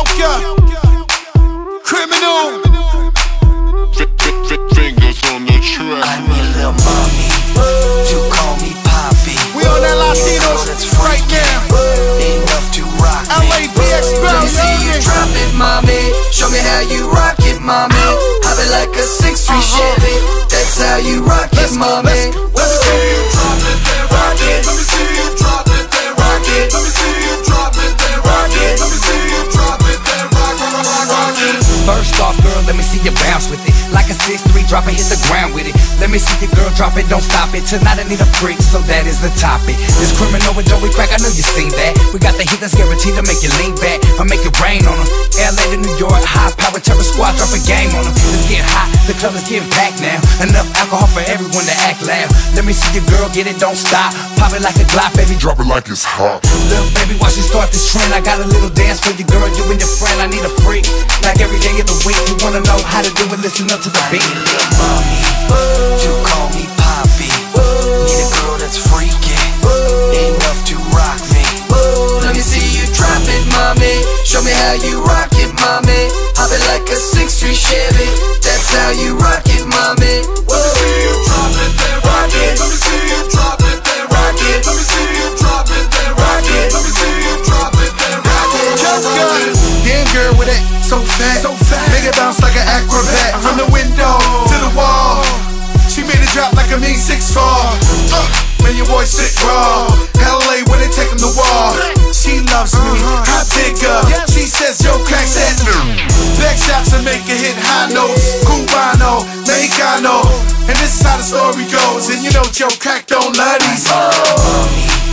Joker, criminal. Fingers on the track. I'm your little mommy. You call me Poppy. We on that Latinos That's right now. Enough to rock me. LABX Let Brown, me see you youngin'. drop it, mommy. Show me how you rock it, mommy. Hop it like a 6'3 uh-huh. Chevy. That's how you rock it, mommy. 6'3, drop it, hit the ground with it. Let me see you, girl, drop it, don't stop it. Tonight I need a freak, so that is the topic. This criminal with Joey Crack, I know you seen that. We got the heat that's guaranteed to make you lean back. I make it rain on them. LA to New York, Hi Power terror squad, drop a game on them. It's getting hot, the club is getting packed now. Enough alcohol for everyone to act loud. Let me see you, girl, get it, don't stop. Pop it like a Glock, baby, Drop it like it's hot. Little baby, this trend. I got a little dance for you, girl, you and your friend. I need a freak. Like every day of the week, you wanna know how to do it, listen up to the beat. Little mommy, you loves me, I dig her. She says, yo, crack that. Back shots and make it hit high notes. Cubano, Mexicano. And this is how the story goes. And you know, Joe Crack don't love these hoes. Oh,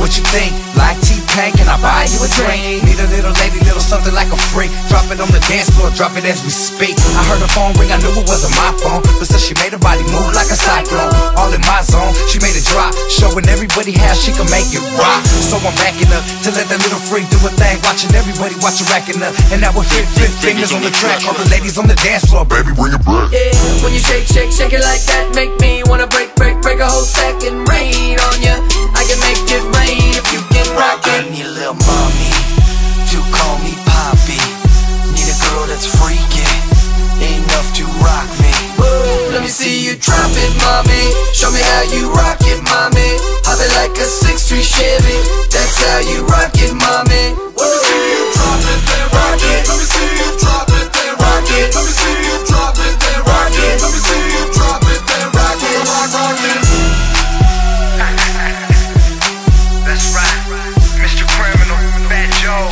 what you think? Like T-Pain, can I buy you a drink? Need a little lady, little something like a freak. Drop it on the dance floor, drop it as we speak. I heard her phone ring, I knew it wasn't my phone. But still, she made her body move like a cyclone. All in my zone, she made it drop. Showing everybody how she can make it rock. So I'm backing up to let that little freak do a thing. Watching everybody watch her racking up. And now we're fit, fit fingers on the track. All the ladies on the dance floor, baby. Bring it back. Yeah, when you shake, shake, shake it like that, make me wanna break, break, break a whole stack and rain on ya. I can make it rain if you can rock it. I need a little mommy, you call me Poppy. Need a girl that's freaky, enough to rock me. Let me see you drop it, mommy. Show me how you rock it, mommy. Hop it like a 6 Street Chevy. That's how you rock it, mommy. Let me see you drop it, rock it. Let me see you drop it, rock it. Let me see you drop it, rock it. Let me see you drop it, rock That's right, Mr. Criminal, Fat Joe.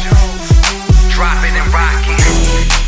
Drop it and rock it.